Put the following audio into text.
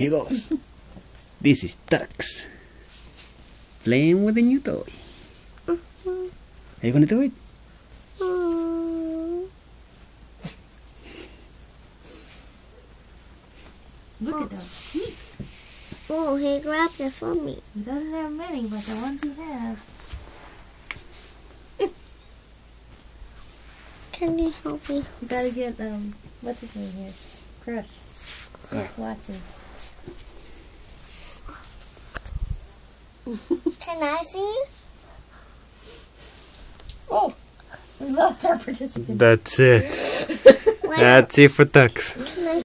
Here goes. this is Tux. Playing with a new toy. Are you gonna do it? Look at those teeth. Oh, he grabbed it for me. He doesn't have many, but the ones he has. Can you help me? You gotta get, um, what's his name here? Crush. He's watching. Can I see? Oh! We lost our participant. That's it. That's it for Tux.